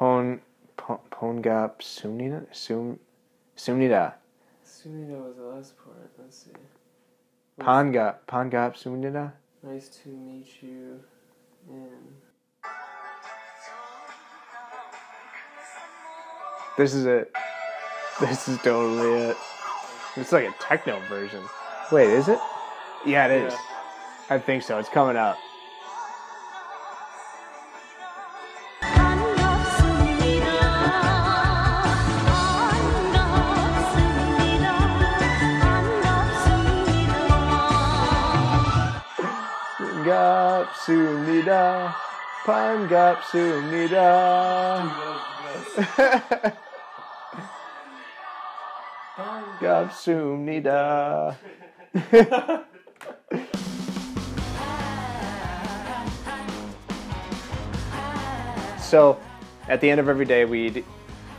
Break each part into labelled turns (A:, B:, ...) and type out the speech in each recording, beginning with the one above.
A: Pon, Pon Pongap Sumnida Sum Sumnida
B: Sunita was the last part. Let's see.
A: Pongap Pongap Sumnida.
B: Nice to meet you. And
A: This is it. This is totally it. It's like a techno version. Wait, is it? Yeah, it is.
B: Yeah.
A: I think so. It's coming up. Pongap Sumnida. Pongap Sumnida. Pongap Sumnida. So, at the end of every day, we'd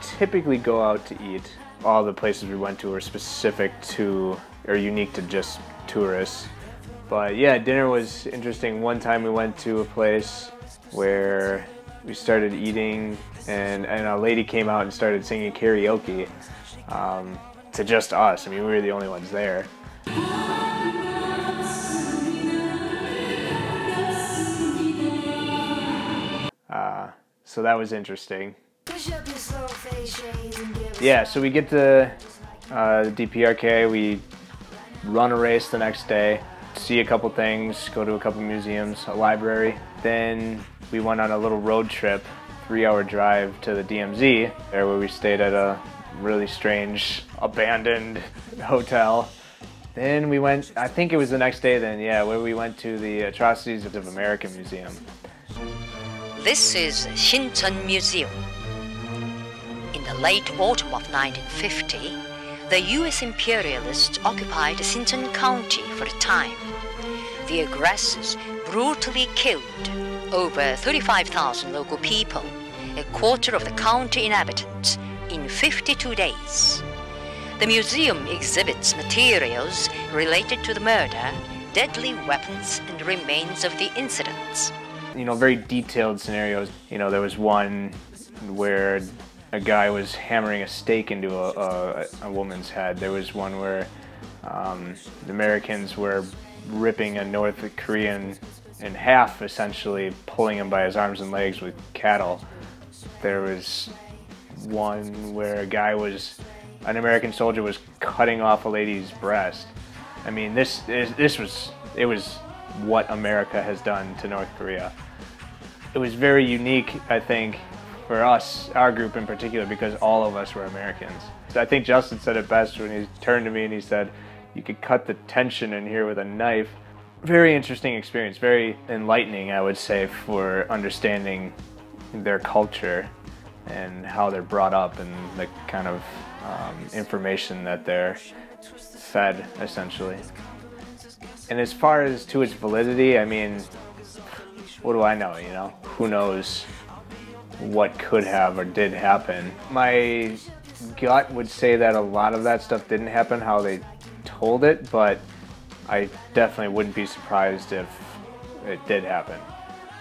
A: typically go out to eat. All the places we went to were specific to or unique to just tourists. But yeah, dinner was interesting. One time we went to a place where we started eating, and, and a lady came out and started singing karaoke um, to just us. I mean, we were the only ones there. Uh, so that was interesting. Yeah, so we get to uh, the DPRK, we run a race the next day, see a couple things, go to a couple museums, a library. Then we went on a little road trip, three hour drive to the DMZ, there where we stayed at a really strange abandoned hotel. Then we went, I think it was the next day then, yeah, where we went to the Atrocities of America Museum.
C: This is Shincheon Museum. In the late autumn of 1950, the US imperialists occupied Sinchon County for a time. The aggressors brutally killed over 35,000 local people, a quarter of the county inhabitants, in 52 days. The museum exhibits materials related to the murder, deadly weapons, and remains of the incidents.
A: you know, very detailed scenarios. You know, there was one where a guy was hammering a stake into a, a, a woman's head. There was one where um, the Americans were ripping a North Korean in half, essentially pulling him by his arms and legs with cattle. There was one where a guy was, an American soldier was cutting off a lady's breast. I mean, this this, this was it was what America has done to North Korea. It was very unique, I think, for us, our group in particular, because all of us were Americans. I think Justin said it best when he turned to me and he said, "You could cut the tension in here with a knife." Very interesting experience, very enlightening, I would say, for understanding their culture and how they're brought up and the kind of um, information that they're fed, essentially. And as far as to its validity, I mean, what do I know, you know? Who knows what could have or did happen? My gut would say that a lot of that stuff didn't happen how they told it, but I definitely wouldn't be surprised if it did happen.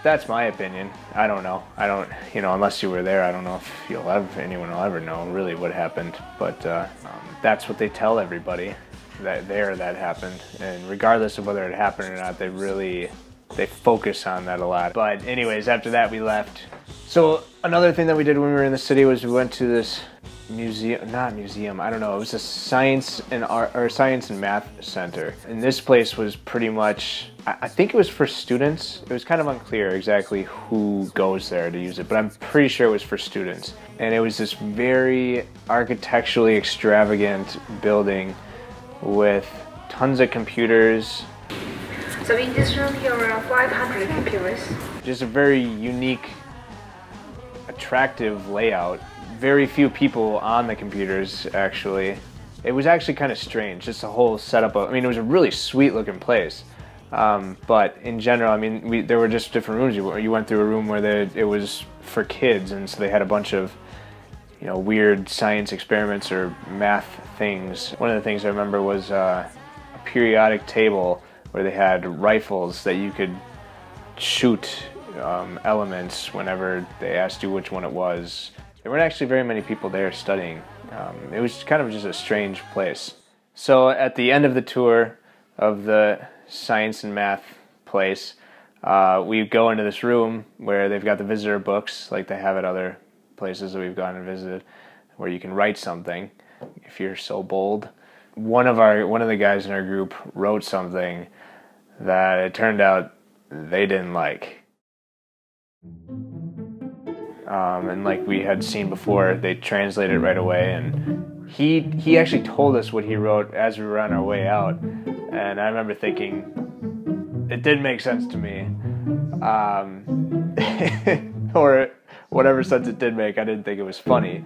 A: That's my opinion. I don't know. I don't, you know, unless you were there, I don't know if you'll ever, anyone will ever know really what happened. But uh, um, that's what they tell everybody that there that happened, and regardless of whether it happened or not, they really they focus on that a lot. But anyways, after that we left. So another thing that we did when we were in the city was we went to this museum, not museum, I don't know. It was a science and art or science and math center, and this place was pretty much. I think it was for students. It was kind of unclear exactly who goes there to use it, but I'm pretty sure it was for students. And it was this very architecturally extravagant building with tons of computers,
D: So in this room here are 500 computers.
A: just a very unique, attractive layout. Very few people on the computers, actually. It was actually kind of strange, just the whole setup of, I mean, it was a really sweet looking place. Um, but in general, I mean, we, there were just different rooms. You, you went through a room where they, it was for kids, and so they had a bunch of, you know, weird science experiments or math things. One of the things I remember was uh, a periodic table where they had rifles that you could shoot um, elements whenever they asked you which one it was. There weren't actually very many people there studying. Um, it was kind of just a strange place. So at the end of the tour of the science and math place, uh, we go into this room where they've got the visitor books, like they have at other places that we've gone and visited, where you can write something if you're so bold. One of our one of the guys in our group wrote something that it turned out they didn't like. Um, and like we had seen before, they translated it right away, and he he actually told us what he wrote as we were on our way out, and I remember thinking it did make sense to me, um, or whatever sense it did make. I didn't think it was funny.